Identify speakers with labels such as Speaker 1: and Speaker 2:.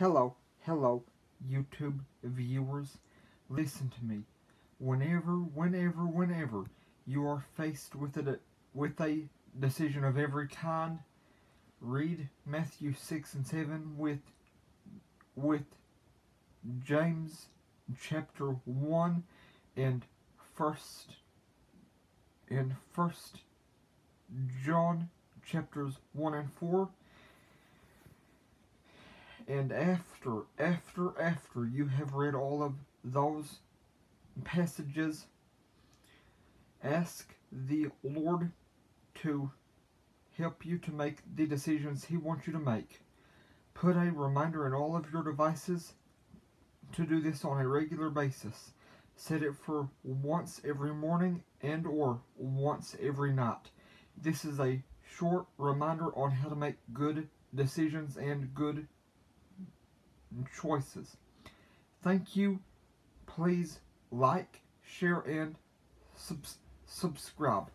Speaker 1: Hello, hello, YouTube viewers. Listen to me. Whenever, whenever, whenever you are faced with a, with a decision of every kind, read Matthew 6 and 7 with, with James chapter 1 and first and first John chapters 1 and 4 and after after after you have read all of those passages ask the Lord to help you to make the decisions he wants you to make put a reminder in all of your devices to do this on a regular basis. Set it for once every morning and or once every night. This is a short reminder on how to make good decisions and good choices. Thank you. Please like, share, and sub subscribe.